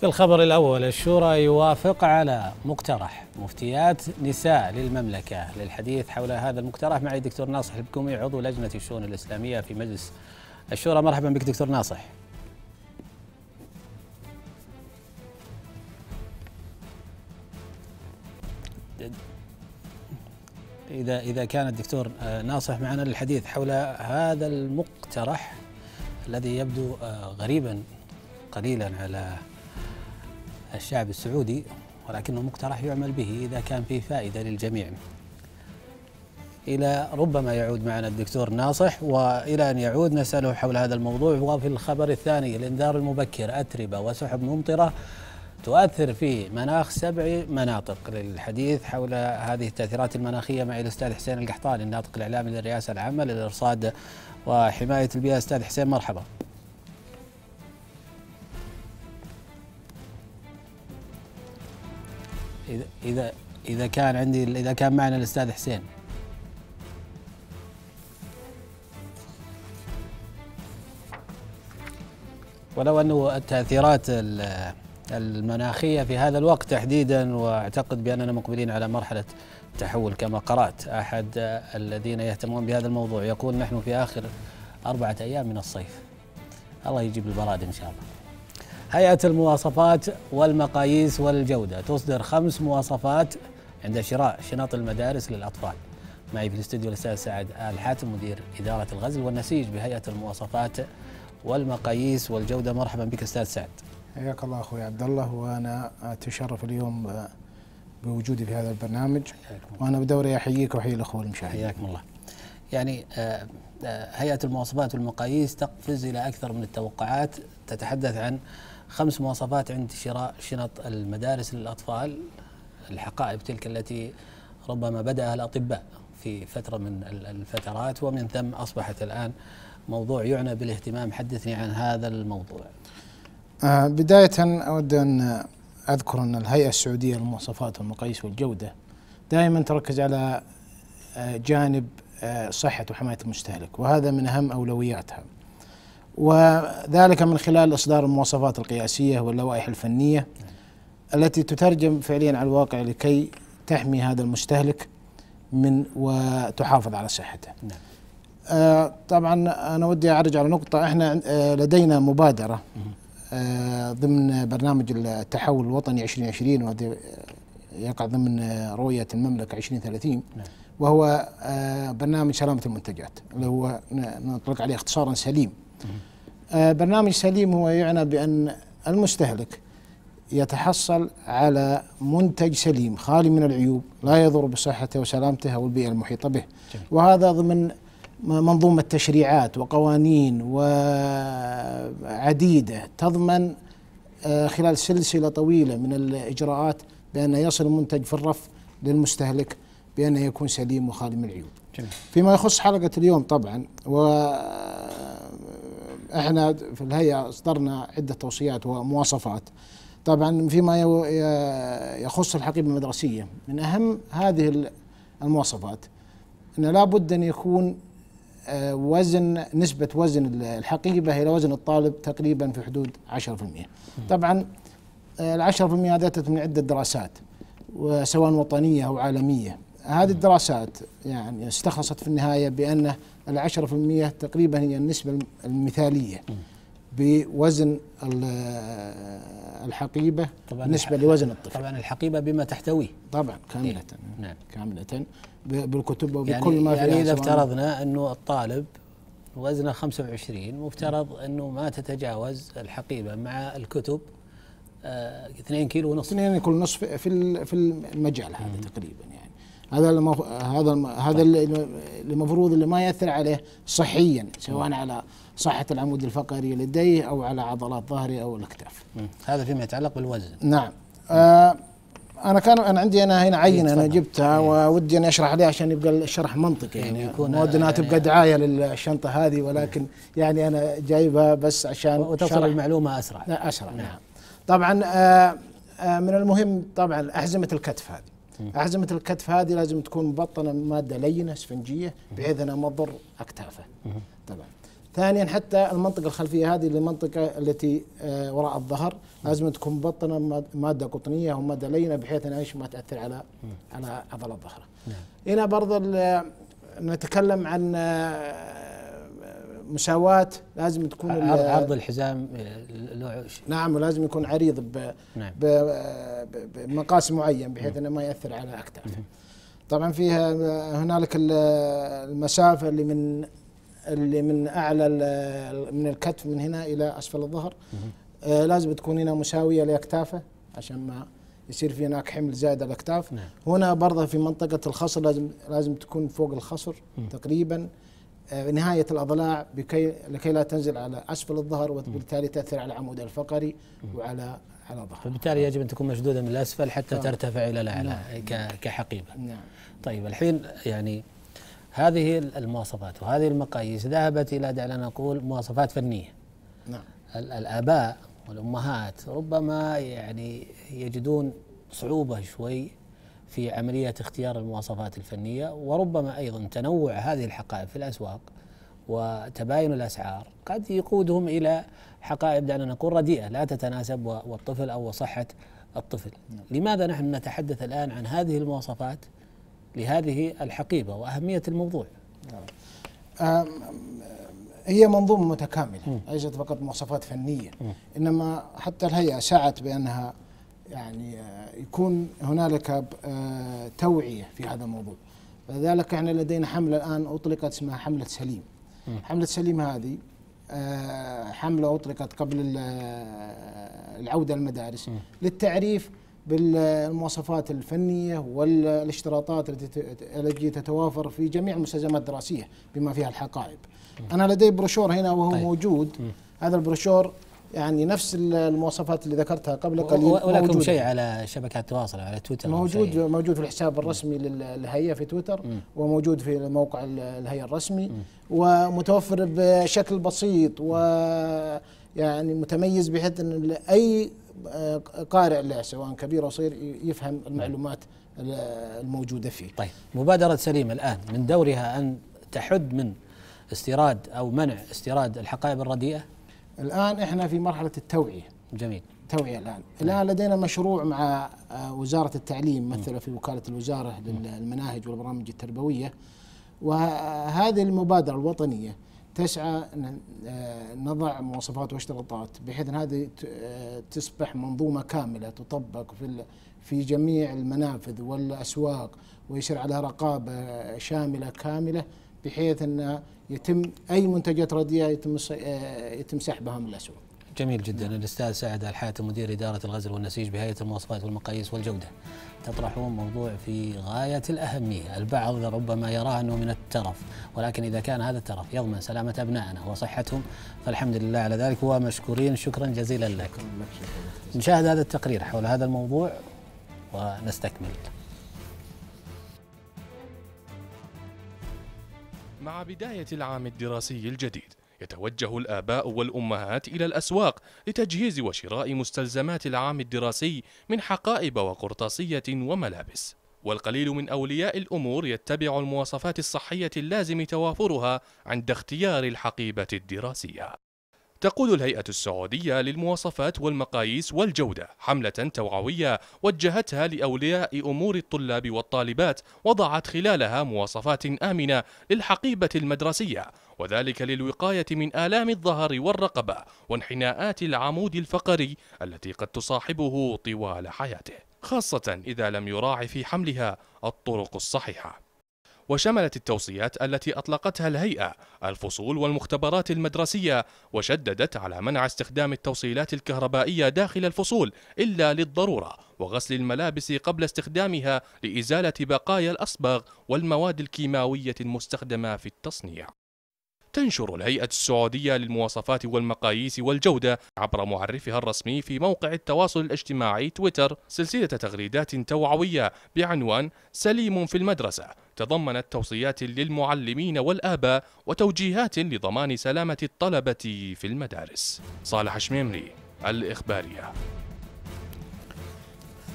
في الخبر الأول الشورى يوافق على مقترح مفتيات نساء للمملكة للحديث حول هذا المقترح. معي دكتور ناصح البكومي عضو لجنة الشؤون الإسلامية في مجلس الشورى. مرحبا بك دكتور ناصح. إذا إذا كان الدكتور ناصح معنا للحديث حول هذا المقترح الذي يبدو غريبا قليلا على الشعب السعودي ولكنه مقترح يعمل به إذا كان فيه فائدة للجميع. إلى ربما يعود معنا الدكتور ناصح وإلى أن يعود نسأله حول هذا الموضوع وفي الخبر الثاني الإنذار المبكر أتربة وسحب ممطرة تؤثر في مناخ سبع مناطق. للحديث حول هذه التأثيرات المناخية مع الأستاذ حسين القحطاني الناطق الإعلامي للرئاسة العامة للإرصاد وحماية البيئة. أستاذ حسين مرحبا. إذا إذا كان عندي إذا كان معنا الأستاذ حسين. ولو أنه التأثيرات المناخية في هذا الوقت تحديدا وأعتقد بأننا مقبلين على مرحلة تحول كما قرأت أحد الذين يهتمون بهذا الموضوع. يقول نحن في آخر أربعة أيام من الصيف. الله يجيب البراد إن شاء الله. هيئة المواصفات والمقاييس والجودة. تصدر خمس مواصفات عند شراء شنط المدارس للأطفال. معي في الاستوديو الأستاذ سعد آل حاتم مدير إدارة الغزل والنسيج بهيئة المواصفات والمقاييس والجودة. مرحبا بك أستاذ سعد. حياك الله أخوي عبد الله وأنا أتشرف اليوم بوجودي في هذا البرنامج. وأنا بدوري أحييك وأحيي الأخوة المشاهدين. حياكم الله. يعني هيئة المواصفات والمقاييس تقفز إلى أكثر من التوقعات تتحدث عن خمس مواصفات عند شراء شنط المدارس للأطفال الحقائب تلك التي ربما بدأها الأطباء في فترة من الفترات ومن ثم أصبحت الآن موضوع يعنى بالاهتمام. حدثني عن هذا الموضوع. آه بداية أود أن أذكر أن الهيئة السعودية للمواصفات والمقاييس والجودة دائما تركز على جانب صحة وحماية المستهلك وهذا من أهم أولوياتها. وذلك من خلال إصدار المواصفات القياسية واللوائح الفنية التي تترجم فعليا على الواقع لكي تحمي هذا المستهلك من وتحافظ على صحته نعم. آه طبعا أنا ودي أعرج على نقطة إحنا آه لدينا مبادرة آه ضمن برنامج التحول الوطني 2020 وهذا يقع ضمن رؤية المملكة 2030 نعم. وهو برنامج سلامة المنتجات اللي هو نطلق عليه اختصارا سليم برنامج سليم هو يعنى بأن المستهلك يتحصل على منتج سليم خالي من العيوب لا يضر بصحته وسلامته أو البيئة المحيطة به جميل. وهذا ضمن منظومة تشريعات وقوانين وعديدة تضمن آه خلال سلسلة طويلة من الإجراءات بأن يصل المنتج في الرف للمستهلك بأنه يكون سليم وخالي من العيوب جميل. فيما يخص حلقة اليوم طبعا و إحنا في الهيئة اصدرنا عدة توصيات ومواصفات. طبعا فيما يخص الحقيبة المدرسية من أهم هذه المواصفات أن لابد أن يكون وزن نسبة وزن الحقيبة إلى وزن الطالب تقريبا في حدود 10% طبعا في المئة هذا من عدة دراسات وسواء وطنية أو عالمية. هذه الدراسات يعني استخلصت في النهاية بأن العشرة في المئة تقريبا هي النسبة المثالية بوزن الحقيبة طبعاً بالنسبة لوزن الطفل. طبعا الحقيبة بما تحتويه. طبعا كاملة. نعم. كاملة. بالكتب وبكل يعني, ما يعني فيها إذا سواء- افترضنا أنه الطالب وزنه 25 مفترض أنه ما تتجاوز الحقيبة مع الكتب آه 2 كيلو ونصف. اثنين يكون نصف في في المجال هذا تقريبا يعني. هذا المف... هذا الم... هذا اللي المفروض اللي ما يأثر عليه صحيا سواء على صحة العمود الفقري لديه أو على عضلات ظهره أو الاكتاف. هذا فيما يتعلق بالوزن. نعم. آه أنا كان أنا عندي أنا هنا عينة أنا تفضل. جبتها وودي اني أشرح عليها عشان يبقى الشرح منطقي يعني ويكون مو انها يعني- تبقى دعاية للشنطة هذه ولكن يعني أنا جايبها بس عشان وتصل شرح. المعلومة أسرع. لا أسرع نعم. طبعا آه، آه، من المهم طبعا أحزمة الكتف هذه. أحزمة الكتف هذه لازم تكون مبطنة بمادة لينة اسفنجية بحيث أنها ما تضر أكتافه. طبعا ثانيا حتى المنطقة الخلفية هذه المنطقة التي آه، وراء الظهر لازم تكون مبطنة ماد- مادة قطنية أو مادة لينة بحيث إيش؟ ما تأثر على على عضله الظهر. نعم. هنا برضه نتكلم عن آه، مساواة لازم تكون عرض الحزام آه، له ش- نعم ولازم يكون عريض ب- نعم. بمقاس معين بحيث إنه ما يأثر على اكتافه. طبعا فيها هنالك ال- المسافة اللي من اللي من أعلى من الكتف من هنا إلى أسفل الظهر. آه، لازم تكون هنا مساوية لأكتافه عشان ما يصير في هناك حمل زائد على الأكتاف. نعم. هنا برضه في منطقة الخصر لازم لازم تكون فوق الخصر تقريبا. آه، نهاية الأضلاع بكي لكي لا تنزل على أسفل الظهر وبالتالي تأثر على العمود الفقري وعلى على الظهر فبالتالي يجب أن تكون مشدودة من الأسفل حتى آه. ترتفع إلى الاعلى ك- كحقيبة. نعم. طيب الحين يعني هذه المواصفات وهذه المقاييس ذهبت إلى دعنا نقول مواصفات فنية. نعم. ال- الآباء والأمهات ربما يعني يجدون صعوبة شوي في عمليه اختيار المواصفات الفنية وربما أيضا تنوع هذه الحقائب في الأسواق وتباين الأسعار. قد يقودهم إلى حقائب دعنا نقول رديئة لا تتناسب والطفل أو صحة الطفل. لماذا نحن نتحدث الآن عن هذه المواصفات لهذه الحقيبة وأهمية الموضوع؟ آم، هي منظومة متكاملة ليست فقط مواصفات فنية. إنما حتى الهيئة سعت بأنها يعني آه، يكون هنالك آه، توعية في هذا الموضوع. لذلك إحنا لدينا حملة الآن أطلقت اسمها حملة سليم. حملة سليم هذه آه، حملة أطلقت قبل ال- العودة للمدارس للتعريف بالمواصفات الفنية والاشتراطات التي تتوافر في جميع المستلزمات الدراسية بما فيها الحقائب. أنا لدي بروشور هنا وهو. طيب. موجود. هذا البروشور يعني نفس ال- المواصفات اللي ذكرتها قبل قليل ولكم. شيء على شبكات التواصل على تويتر موجود شيء. موجود في الحساب الرسمي لل- للهيئة في تويتر وموجود في موقع ال- الهيئة الرسمي ومتوفر بشكل بسيط و يعني متميز بحيث إن أي آه، قارئ له سواء كبير أو صغير يفهم المعلومات ال- الموجودة فيه. طيب مبادرة سليمة الآن من دورها أن تحد من استيراد أو منع استيراد الحقائب الرديئة الآن إحنا في مرحلة التوعية. جميل. توعية الآن. الآن لدينا مشروع مع آه، وزارة التعليم ممثلة في وكالة الوزارة للمناهج والبرامج التربوية. وهذه المبادرة الوطنية تسعى آه، نضع مواصفات واشتراطات بحيث أن هذه آه، تصبح منظومة كاملة تطبق في في جميع المنافذ والأسواق ويصير عليها رقابة شاملة كاملة بحيث أن يتم أي منتجات رديئة يتم آه، يتم سحبها من الأسواق. جميل جدا. الأستاذ سعد الحاتم مدير إدارة الغزل والنسيج بهيئة المواصفات والمقاييس والجودة. تطرحون موضوع في غاية الأهمية. البعض ربما يراه أنه من الترف ولكن إذا كان هذا الترف يضمن سلامة أبنائنا وصحتهم فالحمد لله على ذلك ومشكورين. شكرا جزيلا لكم نشاهد هذا التقرير حول هذا الموضوع ونستكمل. مع بداية العام الدراسي الجديد. يتوجه الآباء والأمهات إلى الأسواق لتجهيز وشراء مستلزمات العام الدراسي من حقائب وقرطاسية وملابس. والقليل من أولياء الأمور يتبع المواصفات الصحية اللازم توافرها عند اختيار الحقيبة الدراسية. تقود الهيئة السعودية للمواصفات والمقاييس والجودة حملة توعوية وجهتها لأولياء أمور الطلاب والطالبات وضعت خلالها مواصفات آمنة للحقيبة المدرسية وذلك للوقاية من آلام الظهر والرقبة وانحناءات العمود الفقري التي قد تصاحبه طوال حياته خاصة إذا لم يراعي في حملها الطرق الصحيحة. وشملت التوصيات التي أطلقتها الهيئة الفصول والمختبرات المدرسية وشددت على منع استخدام التوصيلات الكهربائية داخل الفصول إلا للضرورة وغسل الملابس قبل استخدامها لإزالة بقايا الأصباغ والمواد الكيماوية المستخدمة في التصنيع. تنشر الهيئة السعودية للمواصفات والمقاييس والجودة عبر معرفها الرسمي في موقع التواصل الاجتماعي تويتر. سلسلة تغريدات توعوية بعنوان سليم في المدرسة. تضمنت توصيات للمعلمين والآباء وتوجيهات لضمان سلامة الطلبة في المدارس. صالح شميمري الإخبارية.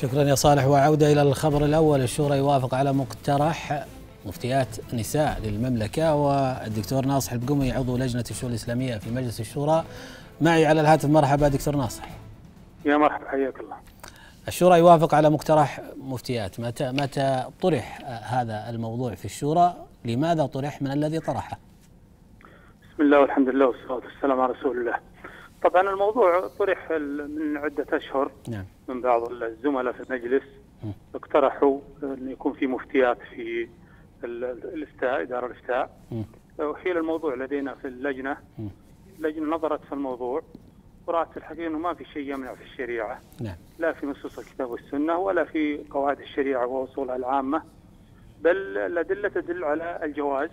شكرا يا صالح. وعودة إلى الخبر الأول. الشورى يوافق على مقترح مفتيات نساء للمملكة والدكتور ناصح البقمي عضو لجنة الشؤون الإسلامية في مجلس الشورى. معي على الهاتف مرحبا دكتور ناصح. يا مرحبا حياك الله. الشورى يوافق على مقترح مفتيات. متى متى طرح هذا الموضوع في الشورى؟ لماذا طرح؟ من الذي طرحه؟ بسم الله والحمد لله والصلاة والسلام على رسول الله. طبعا الموضوع طرح من عدة أشهر. نعم. من بعض الزملاء في المجلس اقترحوا أن يكون في مفتيات في ال- الإفتاء إدارة الإفتاء مم. وحيل الموضوع لدينا في اللجنة. مم. اللجنة نظرت في الموضوع ورأت في الحقيقة أنه ما في شيء يمنع في الشريعة. نعم. لا في نصوص الكتاب والسنة ولا في قواعد الشريعة وأصولها العامة. بل الأدلة تدل على الجواز.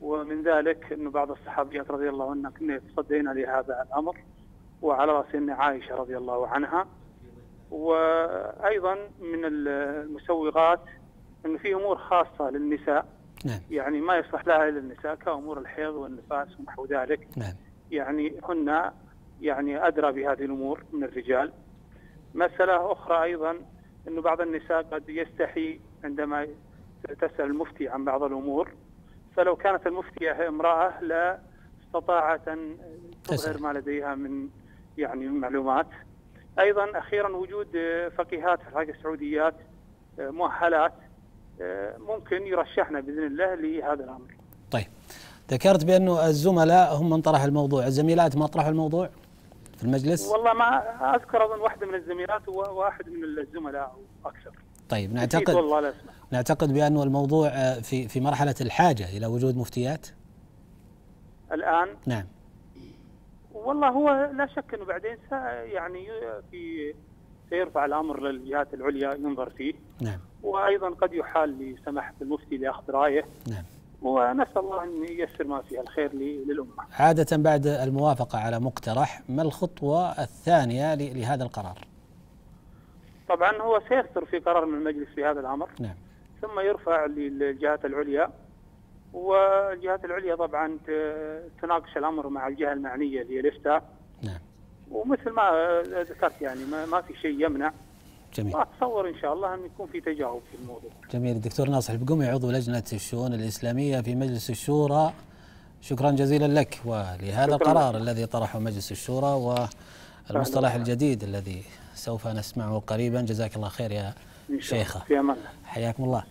ومن ذلك أنه بعض الصحابيات رضي الله عنها كنا يتصدين لهذا الأمر. وعلى رأسهن عائشة رضي الله عنها. وأيضا من المسوغات أنه في أمور خاصة للنساء نعم. يعني ما يصلح لها إلا النساء كأمور الحيض والنفاس ونحو ذلك. نعم. يعني هن يعني أدرى بهذه الأمور من الرجال. مسألة أخرى أيضا أنه بعض النساء قد يستحي عندما تسأل المفتي عن بعض الأمور. فلو كانت المفتية امرأة لا استطاعت أن تظهر. ما لديها من يعني معلومات. أيضا أخيرا وجود فقيهات في السعوديات مؤهلات ممكن يرشحنا بإذن الله لهذا الأمر. طيب. ذكرت بأنه الزملاء هم من طرح الموضوع. الزميلات ما طرحوا الموضوع في المجلس؟ والله ما أذكر أظن واحدة من الزميلات وواحد من الزملاء أو أكثر. طيب نعتقد والله لا أسمع. نعتقد بأنه الموضوع آه، في في مرحلة الحاجة إلى وجود مفتيات؟ الآن؟ نعم. والله هو لا شك إنه بعدين يعني في سيرفع الأمر للجهات العليا ينظر فيه. نعم. وأيضا قد يحال لسماحه المفتي لأخذ رأيه. نعم. ونسأل الله أن ييسر ما فيها الخير للأمة. عادة بعد الموافقة على مقترح ما الخطوة الثانية ل- لهذا القرار؟ طبعا هو سيصدر في قرار من المجلس في هذا الأمر. نعم. ثم يرفع للجهات العليا. والجهات العليا طبعا تناقش الأمر مع الجهة المعنية اللي هي الافتاء نعم. ومثل ما ذكرت يعني ما, ما في شيء يمنع. جميل. وأتصور إن شاء الله أن يكون في تجاوب في الموضوع. جميل. الدكتور ناصح البقومي عضو لجنة الشؤون الإسلامية في مجلس الشورى. شكرا جزيلا لك. ولهذا القرار لك. الذي طرحه مجلس الشورى والمصطلح الجديد الذي سوف نسمعه قريبا. جزاك الله خير يا شيخة. في أمان الله. حياكم الله.